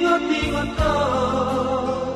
ngất đi ngất thở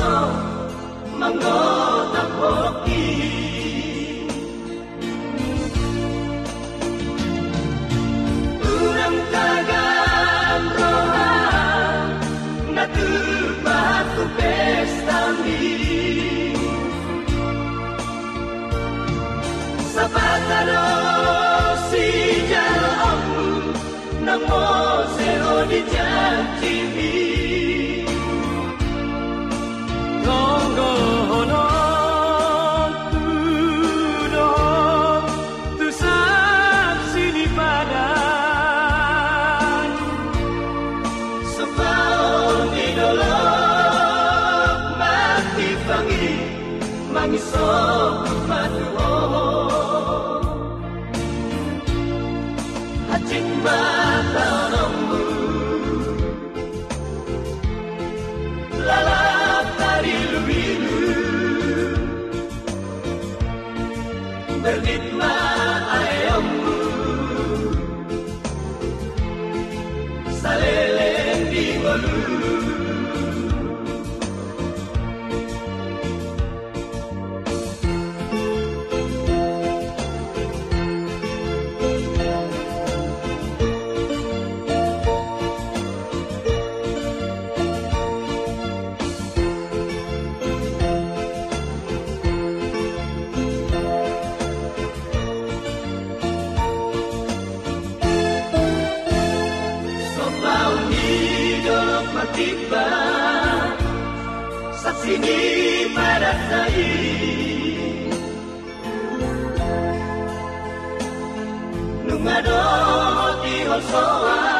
kamoso Manggota poki Urang tagam roha Natupatu pestami. Sapataro si jalamu Namo seho di jantimi Dolok mati pangi Mangisok matuho Hacik mata nombu Lalap tari lubilu Berditma iba sa sini para sa'yo. Nung ano ti holsoan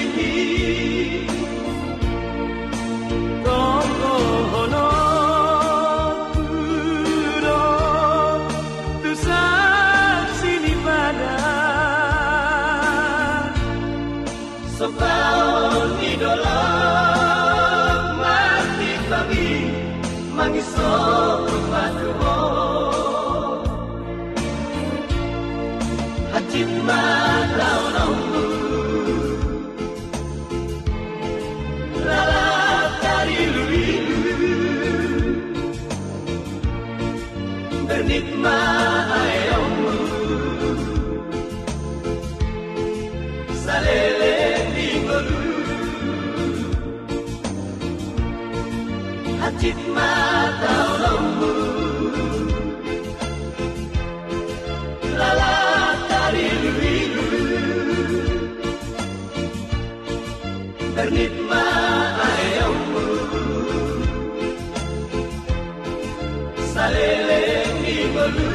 Hacit matau nombu Lalap dari Bernikma Hallelujah.